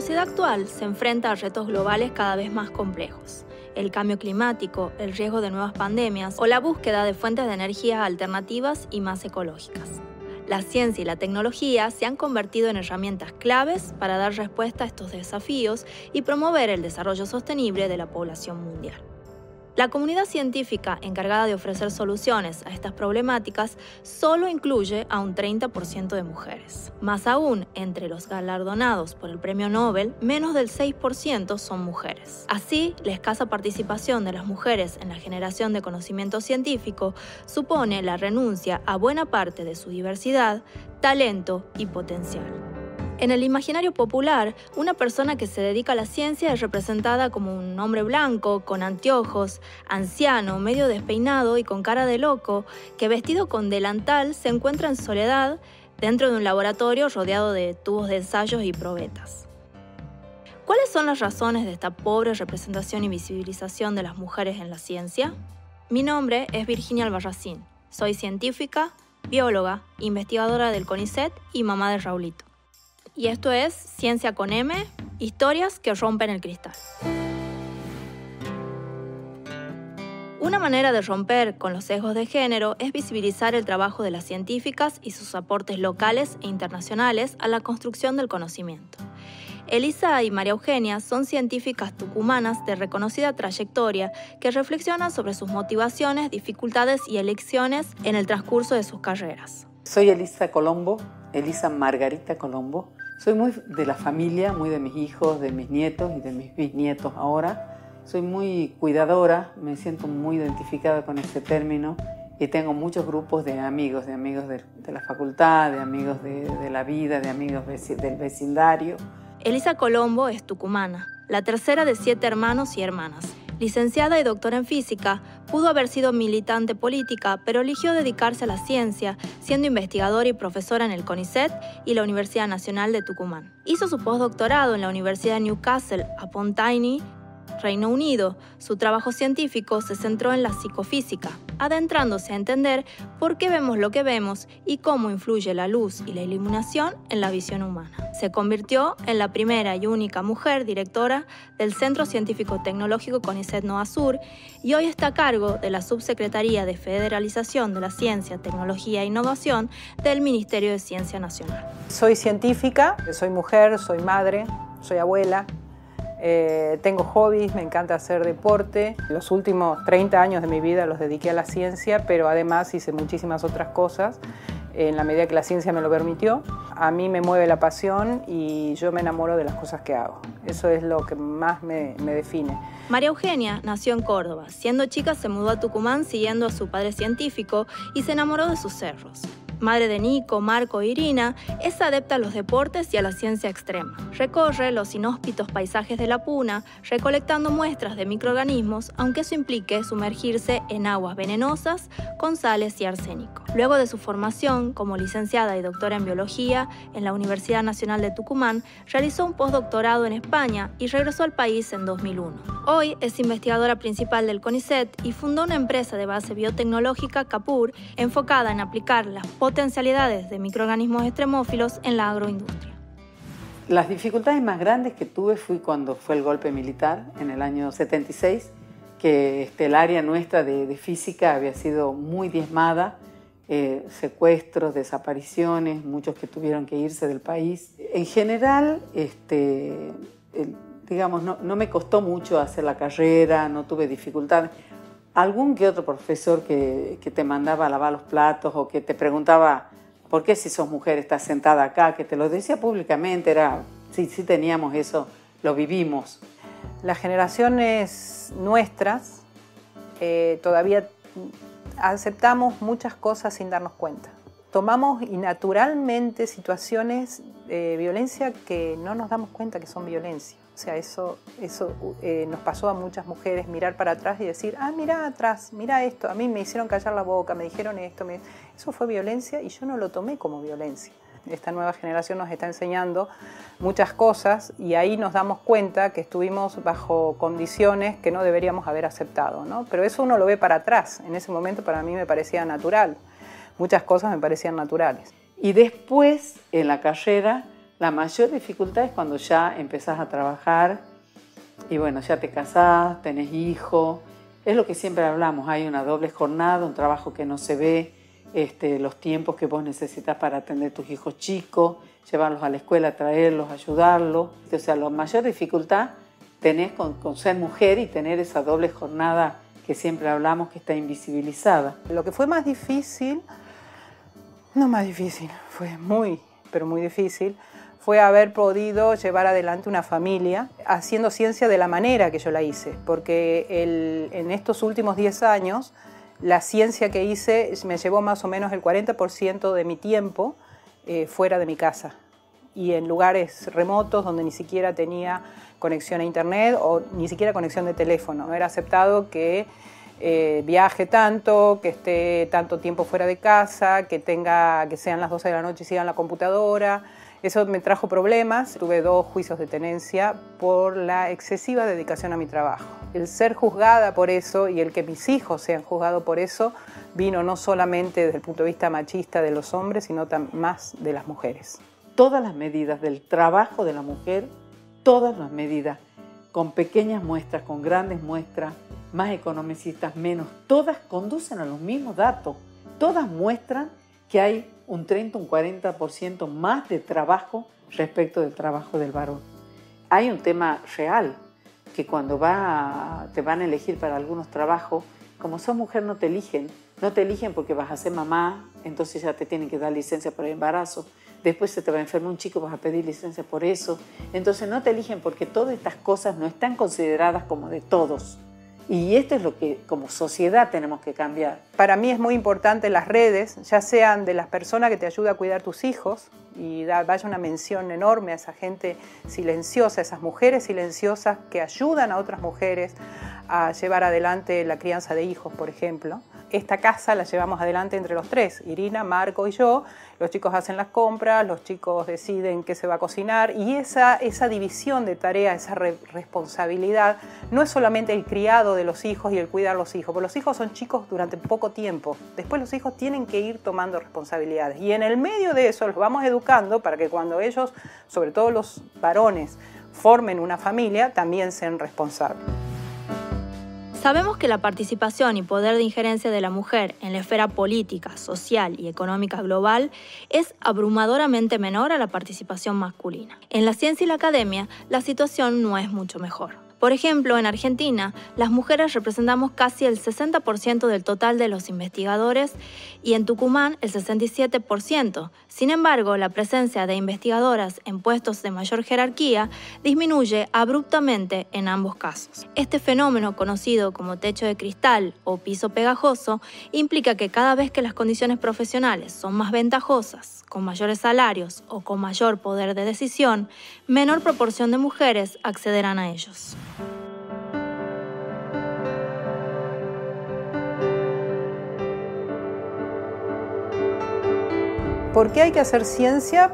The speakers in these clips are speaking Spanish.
sociedad actual se enfrenta a retos globales cada vez más complejos. El cambio climático, el riesgo de nuevas pandemias o la búsqueda de fuentes de energía alternativas y más ecológicas. La ciencia y la tecnología se han convertido en herramientas claves para dar respuesta a estos desafíos y promover el desarrollo sostenible de la población mundial. La comunidad científica encargada de ofrecer soluciones a estas problemáticas solo incluye a un 30% de mujeres. Más aún, entre los galardonados por el Premio Nobel, menos del 6% son mujeres. Así, la escasa participación de las mujeres en la generación de conocimiento científico supone la renuncia a buena parte de su diversidad, talento y potencial. En el imaginario popular, una persona que se dedica a la ciencia es representada como un hombre blanco, con anteojos, anciano, medio despeinado y con cara de loco, que vestido con delantal se encuentra en soledad dentro de un laboratorio rodeado de tubos de ensayos y probetas. ¿Cuáles son las razones de esta pobre representación y visibilización de las mujeres en la ciencia? Mi nombre es Virginia Albarracín. Soy científica, bióloga, investigadora del CONICET y mamá de Raulito y esto es Ciencia con M, historias que rompen el cristal. Una manera de romper con los sesgos de género es visibilizar el trabajo de las científicas y sus aportes locales e internacionales a la construcción del conocimiento. Elisa y María Eugenia son científicas tucumanas de reconocida trayectoria que reflexionan sobre sus motivaciones, dificultades y elecciones en el transcurso de sus carreras. Soy Elisa Colombo, Elisa Margarita Colombo. Soy muy de la familia, muy de mis hijos, de mis nietos y de mis bisnietos ahora. Soy muy cuidadora, me siento muy identificada con este término y tengo muchos grupos de amigos, de amigos de, la facultad, de amigos de, la vida, de amigos del vecindario. Elisa Colombo es tucumana, la tercera de siete hermanos y hermanas. Licenciada y doctora en física, pudo haber sido militante política, pero eligió dedicarse a la ciencia, siendo investigadora y profesora en el CONICET y la Universidad Nacional de Tucumán. Hizo su postdoctorado en la Universidad de Newcastle upon Tyne Reino Unido. Su trabajo científico se centró en la psicofísica, adentrándose a entender por qué vemos lo que vemos y cómo influye la luz y la iluminación en la visión humana. Se convirtió en la primera y única mujer directora del Centro Científico Tecnológico CONICET Nova Sur y hoy está a cargo de la Subsecretaría de Federalización de la Ciencia, Tecnología e Innovación del Ministerio de Ciencia Nacional. Soy científica, soy mujer, soy madre, soy abuela, eh, tengo hobbies, me encanta hacer deporte. Los últimos 30 años de mi vida los dediqué a la ciencia, pero además hice muchísimas otras cosas en la medida que la ciencia me lo permitió. A mí me mueve la pasión y yo me enamoro de las cosas que hago. Eso es lo que más me, me define. María Eugenia nació en Córdoba. Siendo chica se mudó a Tucumán siguiendo a su padre científico y se enamoró de sus cerros madre de Nico, Marco e Irina, es adepta a los deportes y a la ciencia extrema. Recorre los inhóspitos paisajes de la Puna, recolectando muestras de microorganismos, aunque eso implique sumergirse en aguas venenosas con sales y arsénico. Luego de su formación como licenciada y doctora en biología en la Universidad Nacional de Tucumán, realizó un postdoctorado en España y regresó al país en 2001. Hoy es investigadora principal del CONICET y fundó una empresa de base biotecnológica, Capur, enfocada en aplicar las potencialidades de microorganismos extremófilos en la agroindustria. Las dificultades más grandes que tuve fue cuando fue el golpe militar en el año 76, que este, el área nuestra de, física había sido muy diezmada, eh, secuestros, desapariciones, muchos que tuvieron que irse del país. En general, este, digamos, no, no me costó mucho hacer la carrera, no tuve dificultades algún que otro profesor que, te mandaba a lavar los platos o que te preguntaba por qué si sos mujer estás sentada acá, que te lo decía públicamente, era, sí, sí teníamos eso, lo vivimos. Las generaciones nuestras eh, todavía aceptamos muchas cosas sin darnos cuenta. Tomamos y naturalmente situaciones de violencia que no nos damos cuenta que son violencia. O sea, eso, eso eh, nos pasó a muchas mujeres, mirar para atrás y decir, ah, mira atrás, mira esto, a mí me hicieron callar la boca, me dijeron esto, eso fue violencia y yo no lo tomé como violencia. Esta nueva generación nos está enseñando muchas cosas y ahí nos damos cuenta que estuvimos bajo condiciones que no deberíamos haber aceptado, ¿no? Pero eso uno lo ve para atrás, en ese momento para mí me parecía natural, muchas cosas me parecían naturales. Y después, en la carrera, La mayor dificultad es cuando ya empezás a trabajar y bueno, ya te casás, tenés hijos. Es lo que siempre hablamos, hay una doble jornada, un trabajo que no se ve, este, los tiempos que vos necesitas para atender a tus hijos chicos, llevarlos a la escuela, traerlos, ayudarlos. O sea, la mayor dificultad tenés con ser mujer y tener esa doble jornada que siempre hablamos que está invisibilizada. Lo que fue más difícil, no más difícil, fue muy, pero muy difícil, fue haber podido llevar adelante una familia haciendo ciencia de la manera que yo la hice, porque en estos últimos 10 años la ciencia que hice me llevó más o menos el 40% de mi tiempo eh, fuera de mi casa y en lugares remotos donde ni siquiera tenía conexión a internet o ni siquiera conexión de teléfono. No era aceptado que eh, viaje tanto, que esté tanto tiempo fuera de casa, que, tenga, que sean las 12 de la noche y siga la computadora. Eso me trajo problemas. Tuve dos juicios de tenencia por la excesiva dedicación a mi trabajo. El ser juzgada por eso y el que mis hijos sean juzgados por eso vino no solamente desde el punto de vista machista de los hombres, sino más de las mujeres. Todas las medidas del trabajo de la mujer todas las medidas, con pequeñas muestras, con grandes muestras, más economicistas, menos, todas conducen a los mismos datos. Todas muestran que hay un 30, un 40% más de trabajo respecto del trabajo del varón. Hay un tema real, que cuando va, te van a elegir para algunos trabajos, como sos mujer no te eligen, no te eligen porque vas a ser mamá, entonces ya te tienen que dar licencia por el embarazo, después se te va a enfermar un chico, vas a pedir licencia por eso. Entonces no te eligen porque todas estas cosas no están consideradas como de todos. Y esto es lo que como sociedad tenemos que cambiar. Para mí es muy importante las redes, ya sean de las personas que te ayudan a cuidar tus hijos, y vaya una mención enorme a esa gente silenciosa, esas mujeres silenciosas que ayudan a otras mujeres a llevar adelante la crianza de hijos, por ejemplo esta casa la llevamos adelante entre los tres, Irina, Marco y yo. Los chicos hacen las compras, los chicos deciden qué se va a cocinar y esa, esa división de tareas, esa responsabilidad, no es solamente el criado de los hijos y el cuidar a los hijos, porque los hijos son chicos durante poco tiempo. Después los hijos tienen que ir tomando responsabilidades y en el medio de eso los vamos educando para que cuando ellos, sobre todo los varones, formen una familia, también sean responsables. Sabemos que la participación y poder de injerencia de la mujer en la esfera política, social y económica global es abrumadoramente menor a la participación masculina. En la ciencia y la academia, la situación no es mucho mejor. Por ejemplo, en Argentina, las mujeres representamos casi el 60% del total de los investigadores y en Tucumán el 67%. Sin embargo, la presencia de investigadoras en puestos de mayor jerarquía disminuye abruptamente en ambos casos. Este fenómeno, conocido como techo de cristal o piso pegajoso, implica que cada vez que las condiciones profesionales son más ventajosas, con mayores salarios o con mayor poder de decisión, menor proporción de mujeres accederán a ellos. ¿Por qué hay que hacer ciencia?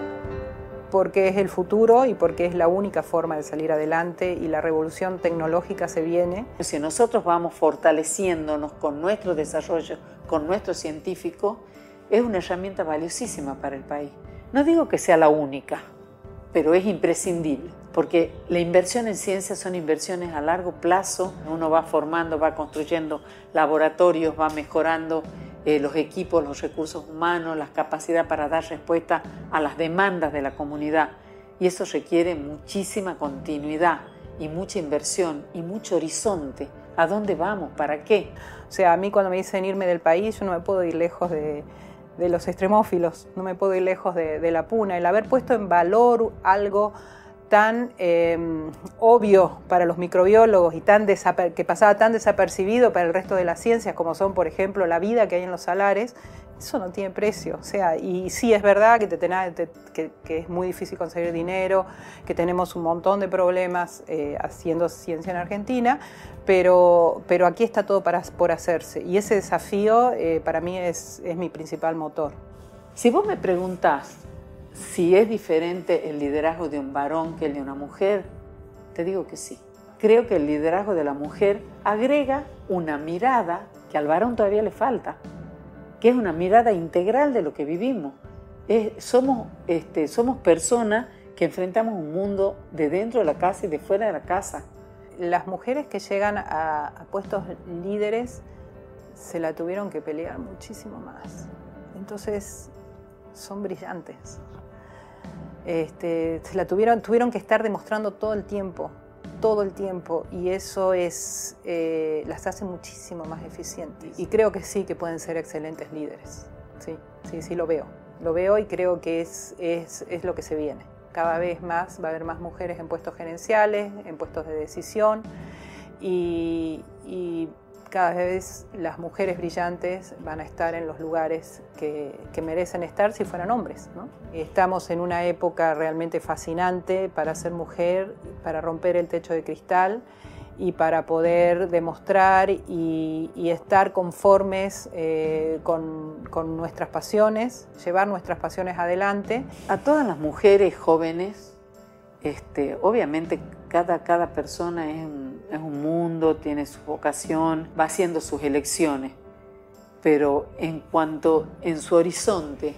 Porque es el futuro y porque es la única forma de salir adelante y la revolución tecnológica se viene. Si nosotros vamos fortaleciéndonos con nuestro desarrollo, con nuestro científico, es una herramienta valiosísima para el país. No digo que sea la única, pero es imprescindible, porque la inversión en ciencia son inversiones a largo plazo. Uno va formando, va construyendo laboratorios, va mejorando eh, los equipos, los recursos humanos, la capacidad para dar respuesta a las demandas de la comunidad. Y eso requiere muchísima continuidad y mucha inversión y mucho horizonte. ¿A dónde vamos? ¿Para qué? O sea, a mí cuando me dicen irme del país, yo no me puedo ir lejos de, los extremófilos, no me puedo ir lejos de, de la puna. El haber puesto en valor algo tan em, obvio para los microbiólogos y tan que pasaba tan desapercibido para el resto de las ciencias, como son, por ejemplo, la vida que hay en los salares, eso no tiene precio. O sea, y sí es verdad que, te, que, es muy difícil conseguir dinero, que tenemos un montón de problemas eh, haciendo ciencia en Argentina, pero, pero aquí está todo para, por hacerse. Y ese desafío eh, para mí es, es mi principal motor. Si vos me preguntás si es diferente el liderazgo de un varón que el de una mujer, te digo que sí. Creo que el liderazgo de la mujer agrega una mirada que al varón todavía le falta, que es una mirada integral de lo que vivimos. somos, este, somos personas que enfrentamos un mundo de dentro de la casa y de fuera de la casa. Las mujeres que llegan a, puestos líderes se la tuvieron que pelear muchísimo más. Entonces son brillantes. Este, la tuvieron, tuvieron que estar demostrando todo el tiempo, todo el tiempo, y eso es, eh, las hace muchísimo más eficientes. Y creo que sí que pueden ser excelentes líderes. Sí, sí, sí lo veo. Lo veo y creo que es, es, es lo que se viene. Cada vez más va a haber más mujeres en puestos gerenciales, en puestos de decisión, y cada vez las mujeres brillantes van a estar en los lugares que, merecen estar si fueran hombres. Estamos en una época realmente fascinante para ser mujer, para romper el techo de cristal y para poder demostrar y, estar conformes eh, con, nuestras pasiones, llevar nuestras pasiones adelante. A todas las mujeres jóvenes, este, obviamente cada, cada persona es un mundo, tiene su vocación, va haciendo sus elecciones, pero en cuanto en su horizonte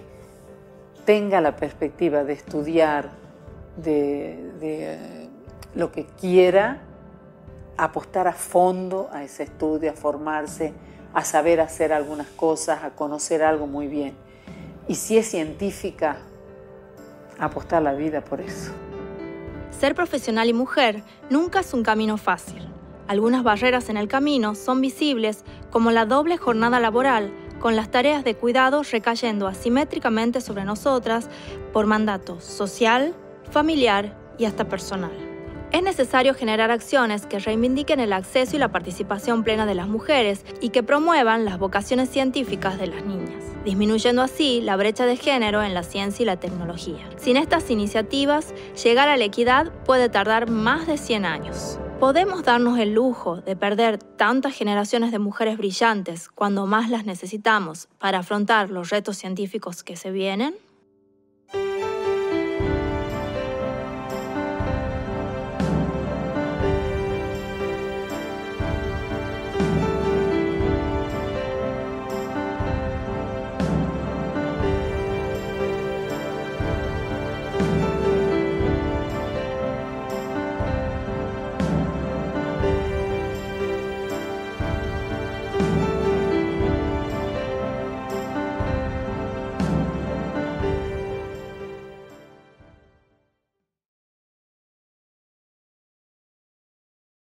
tenga la perspectiva de estudiar, de, eh, lo que quiera, apostar a fondo a ese estudio, a formarse, a saber hacer algunas cosas, a conocer algo muy bien. Y si es científica, apostar la vida por eso. Ser profesional y mujer nunca es un camino fácil. Algunas barreras en el camino son visibles, como la doble jornada laboral, con las tareas de cuidado recayendo asimétricamente sobre nosotras por mandato social, familiar y hasta personal. Es necesario generar acciones que reivindiquen el acceso y la participación plena de las mujeres y que promuevan las vocaciones científicas de las niñas disminuyendo así la brecha de género en la ciencia y la tecnología. Sin estas iniciativas, llegar a la equidad puede tardar más de 100 años. ¿Podemos darnos el lujo de perder tantas generaciones de mujeres brillantes cuando más las necesitamos para afrontar los retos científicos que se vienen?